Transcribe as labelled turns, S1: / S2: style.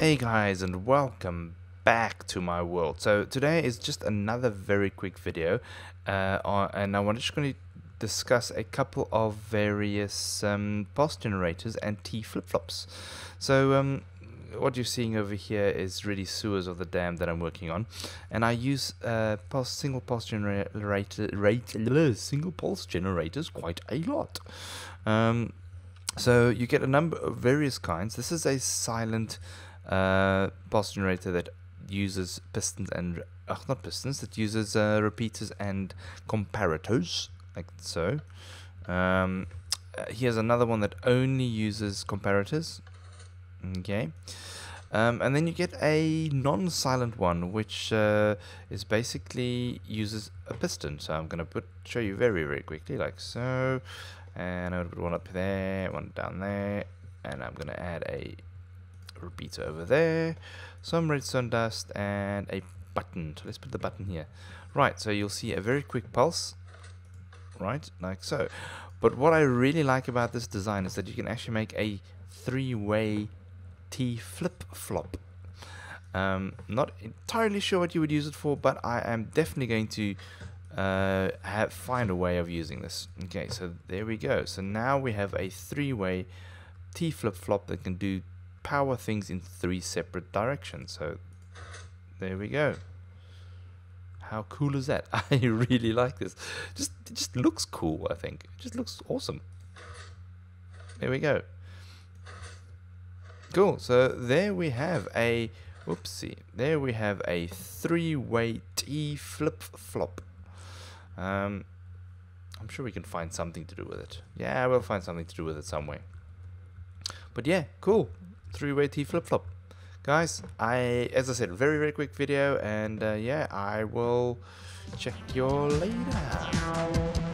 S1: Hey guys and welcome back to my world. So today is just another very quick video uh, and I'm just going to discuss a couple of various um, pulse generators and T flip-flops. So um, what you're seeing over here is really sewers of the dam that I'm working on and I use uh, pulse, single pulse generator single pulse generators quite a lot. Um, so you get a number of various kinds. This is a silent uh, pulse generator that uses pistons and uh, not pistons that uses uh, repeaters and comparators like so. Um, uh, here's another one that only uses comparators. Okay. Um, and then you get a non-silent one which uh, is basically uses a piston. So I'm gonna put show you very very quickly like so. And I'm gonna put one up there one down there and I'm gonna add a repeater over there, some redstone dust, and a button. So let's put the button here. Right, so you'll see a very quick pulse, right, like so. But what I really like about this design is that you can actually make a three-way T flip-flop. Um, not entirely sure what you would use it for, but I am definitely going to uh, have, find a way of using this. Okay, so there we go. So now we have a three-way T flip-flop that can do power things in three separate directions. So there we go. How cool is that? I really like this. Just it just looks cool, I think. It just looks awesome. There we go. Cool. So there we have a whoopsie. There we have a three-way T flip-flop. Um, I'm sure we can find something to do with it. Yeah, we'll find something to do with it somewhere. But yeah, cool three-way T flip-flop. Guys, I, as I said, very, very quick video, and uh, yeah, I will check you later.